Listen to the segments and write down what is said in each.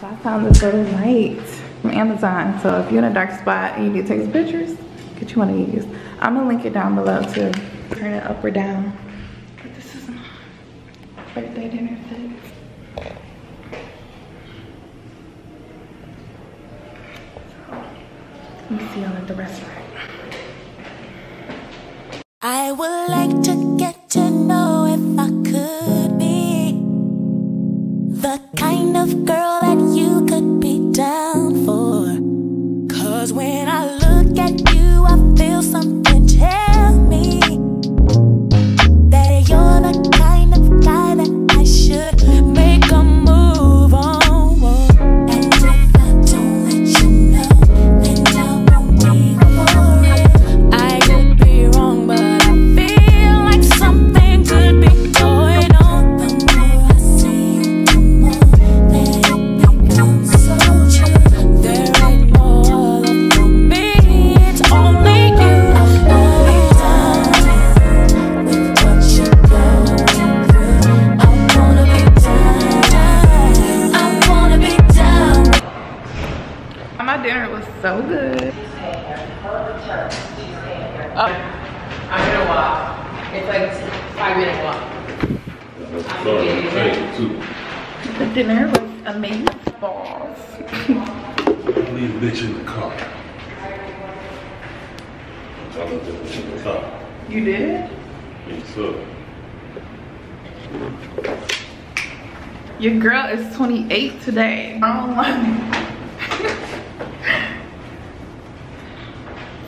So I found this little light from Amazon. So if you're in a dark spot and you need to take some pictures, get you one of these. I'm gonna link it down below to turn it up or down. But this is my birthday dinner fit. Let me see y'all at the restaurant. I will Oh. I'm gonna walk. It's like five minute walk. The dinner was amazing balls. Leave bitch in the car. Bitch in the car. You did? Yes, sir. Your girl is 28 today. I don't it.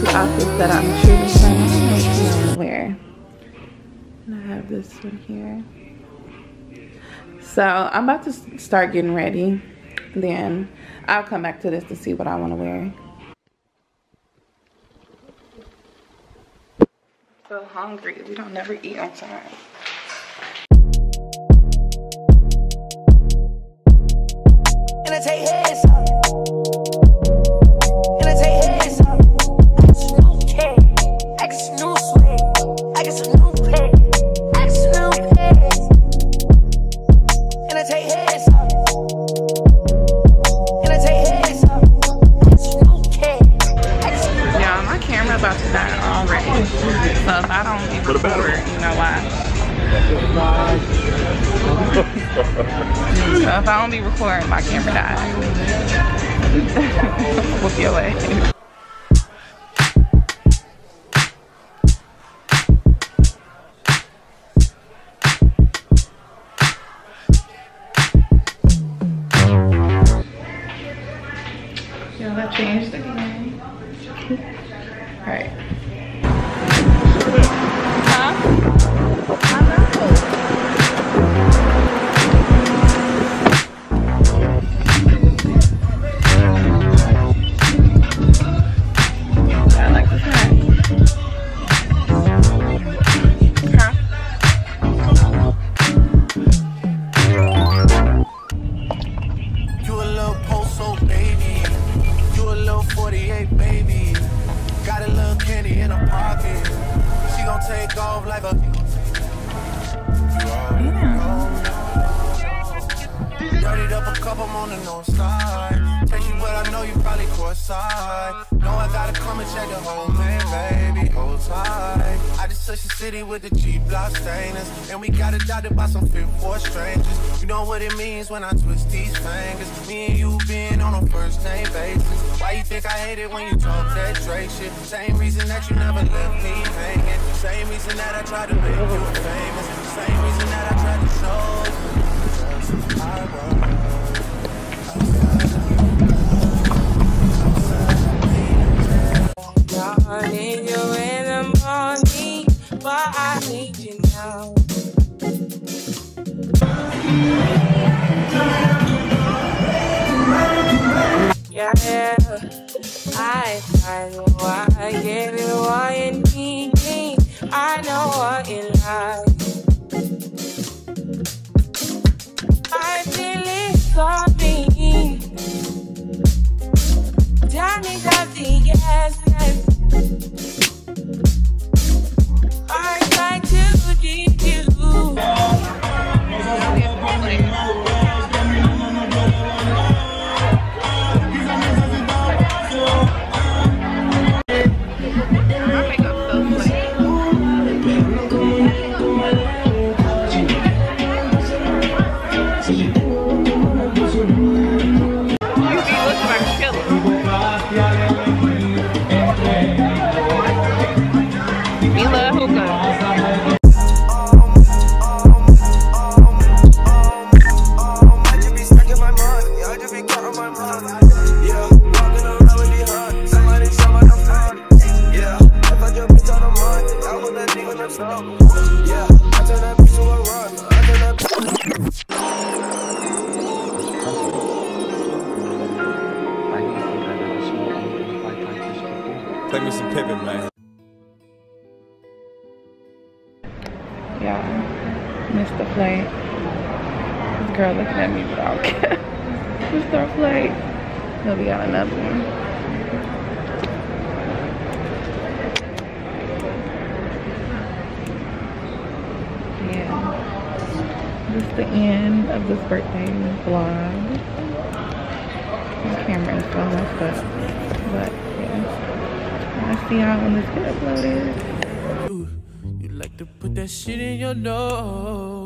two outfits that I'm sure the wear. And I have this one here. So I'm about to start getting ready. Then I'll come back to this to see what I want to wear. So hungry. We don't never eat on time. long we record, you know why. so if I don't be recording, my camera dies. Whoop your away. Dirtied up a couple on the north side. Take you, but I know you probably courtside. Know I gotta come and check the whole man, baby. Hold tight. I just touched the city with the G block stainers. And we got adopted by some fit for strangers. You know what it means when I twist these fingers. Me and you being on a first name basis. Why you think I hate it when you talk that Drake shit? Same reason that you never left me hanging. Same reason that I tried to make you famous. Same reason that I tried to show Yeah, yeah. I find why I give you what you need. I know what you like. I me that the Play me some Pippin, man. Yeah, missed the flight. This girl looking at me, but I don't care. Missed our flight. He'll be on another one. Yeah. This is the end of this birthday vlog. My camera is so messed up. But yeah. I'll see y'all when this get uploaded. You like to put that shit in your nose.